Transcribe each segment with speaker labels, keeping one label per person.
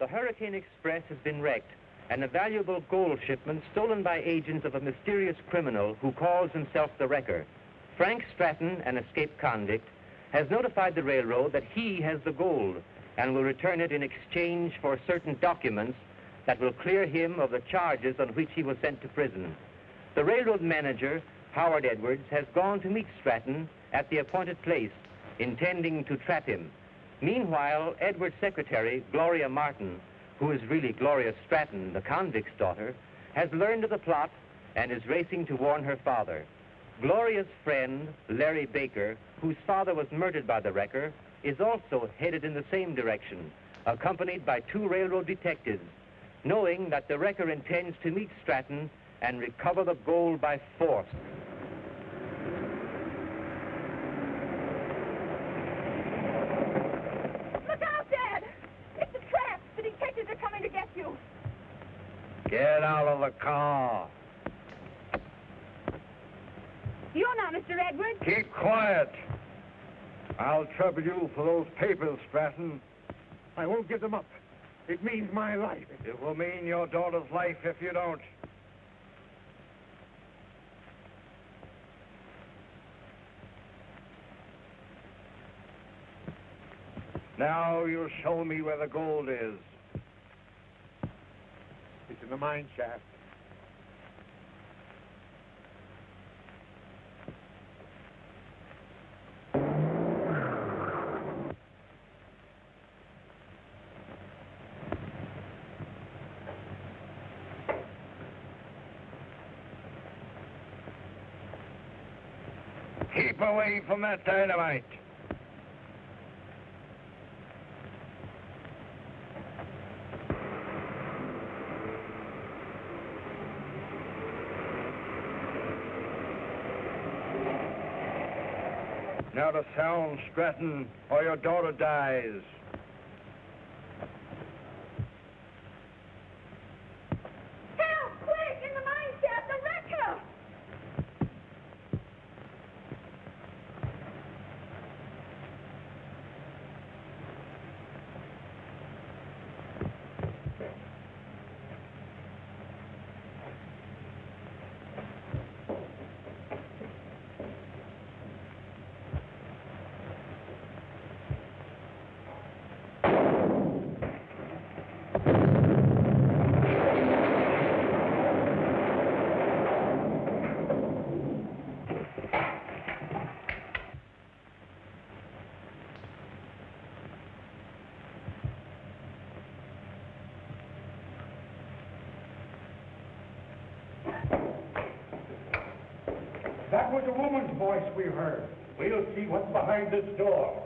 Speaker 1: The Hurricane Express has been wrecked, and a valuable gold shipment stolen by agents of a mysterious criminal who calls himself the Wrecker. Frank Stratton, an escaped convict, has notified the railroad that he has the gold and will return it in exchange for certain documents that will clear him of the charges on which he was sent to prison. The railroad manager, Howard Edwards, has gone to meet Stratton at the appointed place, intending to trap him. Meanwhile, Edwards' secretary, Gloria Martin, who is really Gloria Stratton, the convict's daughter, has learned of the plot and is racing to warn her father. Gloria's friend, Larry Baker, whose father was murdered by the wrecker, is also headed in the same direction, accompanied by two railroad detectives, knowing that the wrecker intends to meet Stratton and recover the gold by force.
Speaker 2: Look out, Dad! It's a trap! The detectives are coming to get you!
Speaker 3: Get out of the car.
Speaker 2: You're not Mr. Edwards.
Speaker 3: Keep quiet. I'll trouble you for those papers, Stratton.
Speaker 4: I won't give them up. It means my life.
Speaker 3: It will mean your daughter's life if you don't. Now you'll show me where the gold is.
Speaker 4: The mine shaft.
Speaker 3: Keep away from that dynamite. Now to sound, Stratton, or your daughter dies.
Speaker 2: Help! Quick! In the mine shaft, the wrecker!
Speaker 4: That was a woman's voice we heard. We'll see what's behind this door.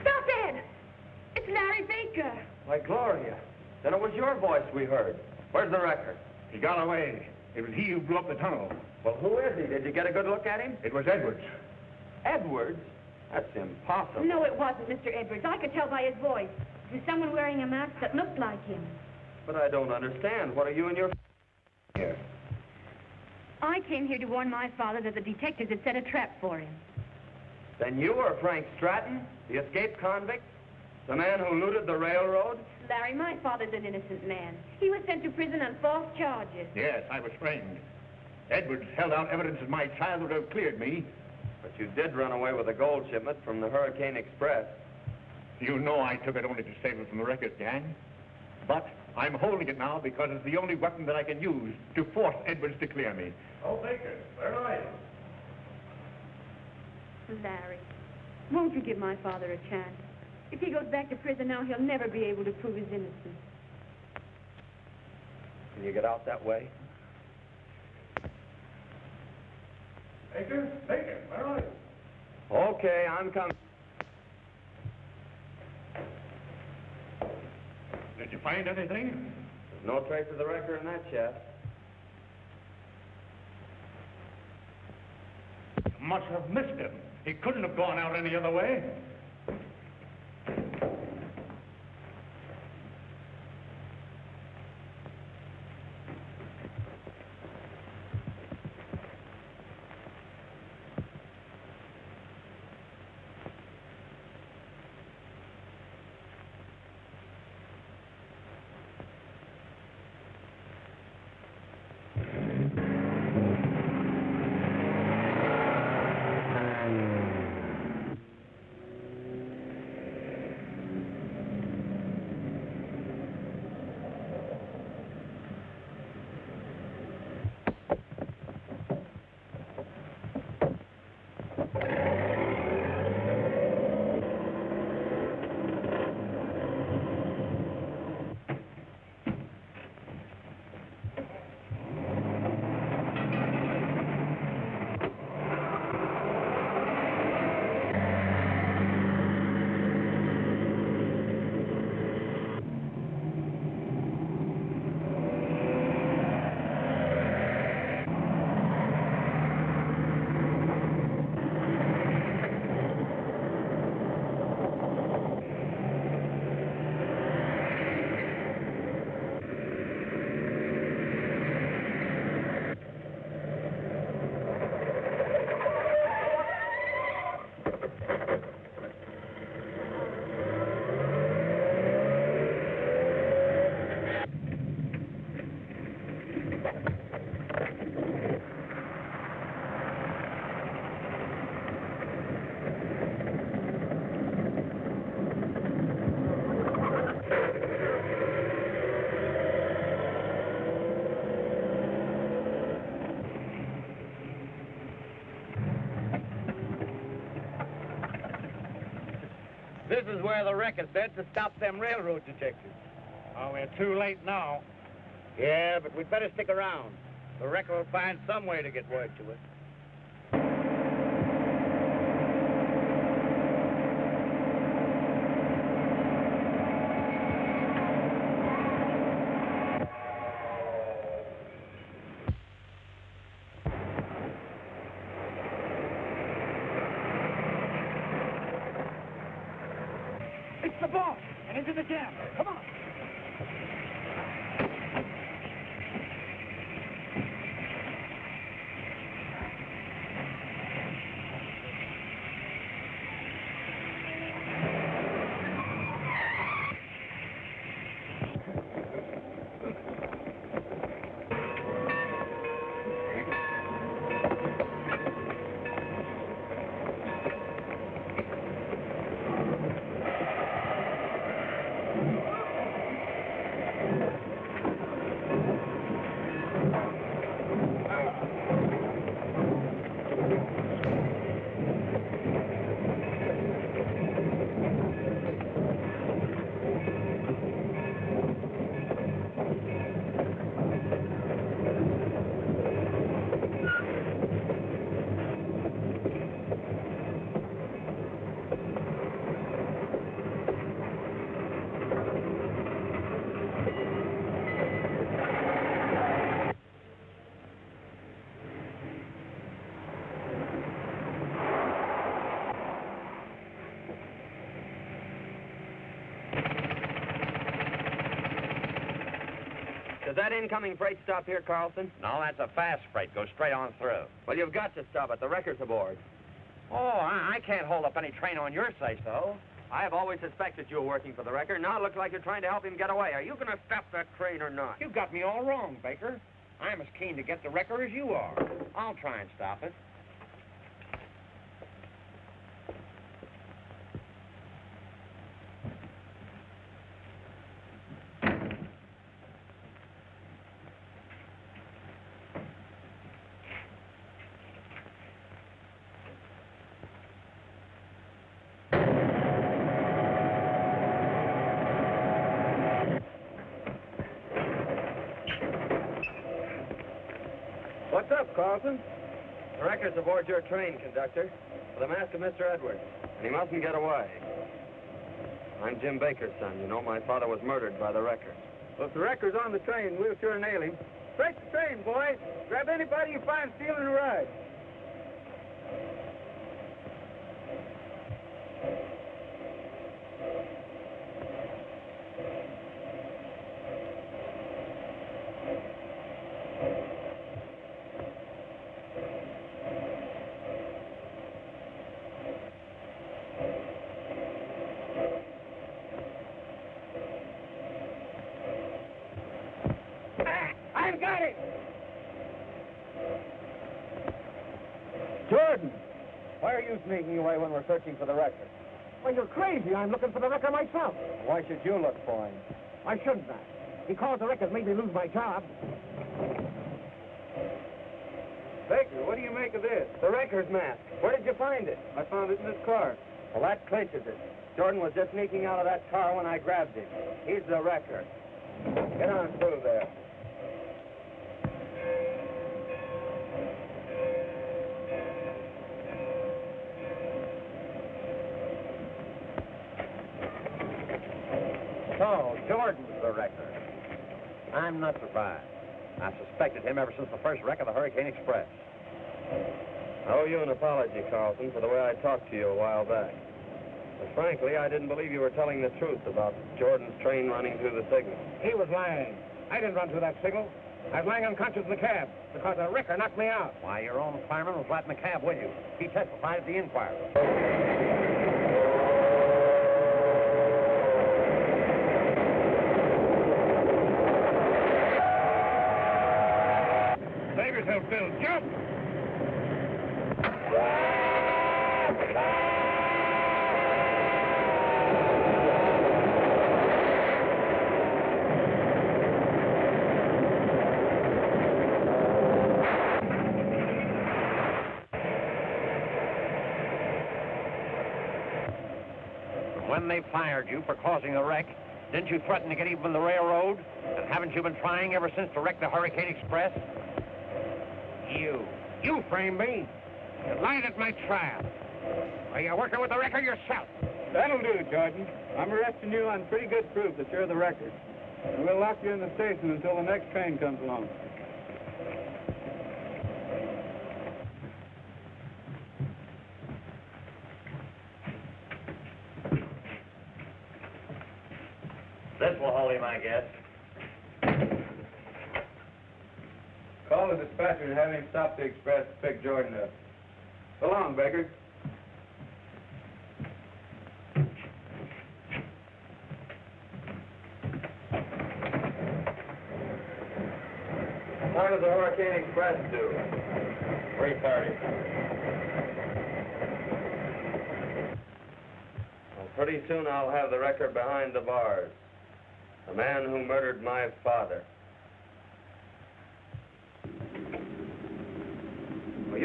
Speaker 2: Stop, Ed! It's Larry Baker.
Speaker 1: Why, Gloria, then it was your voice we heard. Where's the wrecker?
Speaker 4: He got away. It was he who blew up the tunnel.
Speaker 1: Well, who is he? Did you get a good look at him?
Speaker 4: It was Edwards.
Speaker 1: Edwards? That's impossible.
Speaker 2: No, it wasn't Mr. Edwards. I could tell by his voice. It was someone wearing a mask that looked like him.
Speaker 1: But I don't understand. What are you and your here?
Speaker 2: I came here to warn my father that the detectives had set a trap for him.
Speaker 1: Then you are Frank Stratton, the escaped convict? The man who looted the railroad?
Speaker 2: Larry, my father's an innocent man. He was sent to prison on false charges.
Speaker 4: Yes, I was framed. Edwards held out evidence that my child would have cleared me.
Speaker 1: But you did run away with a gold shipment from the Hurricane Express.
Speaker 4: You know I took it only to save it from the wreckers gang. But I'm holding it now because it's the only weapon that I can use to force Edwards to clear me. Oh, Baker, where are you?
Speaker 2: Larry, won't you give my father a chance? If he goes back to prison now, he'll never be able to prove his innocence.
Speaker 1: Can you get out that way?
Speaker 4: Baker? Baker, where are you?
Speaker 1: Okay, I'm coming.
Speaker 4: Did you find anything?
Speaker 1: There's no trace of the wrecker in that chest.
Speaker 4: You must have missed him. He couldn't have gone out any other way.
Speaker 5: Where the wreck is dead to stop them railroad detectives.
Speaker 3: Oh, we're too late now.
Speaker 5: Yeah, but we'd better stick around. The wrecker will find some way to get word to us.
Speaker 3: It's the boss! And into the jam. Come on!
Speaker 6: Does that incoming freight stop here, Carlson?
Speaker 5: No, that's a fast freight. Go straight on through.
Speaker 6: Well, you've got to stop it. The wrecker's aboard.
Speaker 5: Oh, I, I can't hold up any train on your say-so.
Speaker 6: I have always suspected you were working for the wrecker. Now it looks like you're trying to help him get away. Are you going to stop that train or not?
Speaker 5: You've got me all wrong, Baker. I'm as keen to get the wrecker as you are. I'll try and stop it.
Speaker 6: What's up, Carlson? The wrecker's aboard your train, conductor, with the mask of Mr. Edwards, and he mustn't get away. I'm Jim Baker's son. You know, my father was murdered by the wrecker.
Speaker 5: Well, if the wrecker's on the train, we'll sure nail him. Break the train, boy. Grab anybody you find stealing a ride. got him!
Speaker 7: Jordan! Why are you sneaking away when we're searching for the wrecker?
Speaker 5: Well, you're crazy. I'm looking for the wrecker myself.
Speaker 7: Why should you look for him?
Speaker 5: Why shouldn't I? He caused the wreckers made me lose my job.
Speaker 7: Baker, what do you make of this?
Speaker 6: The wrecker's mask. Where did you find it?
Speaker 7: I found it in his car.
Speaker 6: Well, that clinches it. Jordan was just sneaking out of that car when I grabbed him. He's the wrecker. Get on through there.
Speaker 5: Oh, so, Jordan's the wrecker. I'm not surprised. I suspected him ever since the first wreck of the Hurricane Express.
Speaker 6: I owe you an apology, Carlson, for the way I talked to you a while back. But frankly, I didn't believe you were telling the truth about Jordan's train running through the signal.
Speaker 5: He was lying. I didn't run through that signal. I was lying unconscious in the cab because the wrecker knocked me out. Why, your own fireman was right in the cab with you. He testified at the inquiry.
Speaker 4: Bill. Jump!
Speaker 5: When they fired you for causing the wreck, didn't you threaten to get even with the railroad? And haven't you been trying ever since to wreck the Hurricane Express? You. You framed me. You lied at my trial. Are you working with the wrecker yourself?
Speaker 7: That'll do, Jordan. I'm arresting you on pretty good proof that you're the wrecker. And we'll lock you in the station until the next train comes along.
Speaker 5: This will hold him, I guess.
Speaker 7: Call the dispatcher and have him stop the express to pick Jordan up. So long, Baker. How does the Hurricane Express do?
Speaker 5: 330.
Speaker 6: Well, pretty soon I'll have the wrecker behind the bars. The man who murdered my father.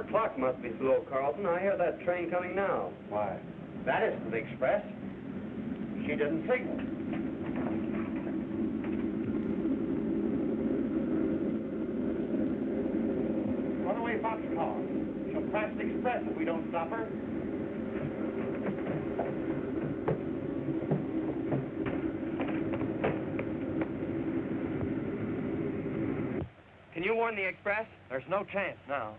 Speaker 6: Your clock must be slow, Carlson. I hear that train coming now.
Speaker 7: Why?
Speaker 5: That isn't the express. She didn't signal. Runaway boxcar. She'll crash the express if we don't stop her.
Speaker 6: Can you warn the express?
Speaker 5: There's no chance now.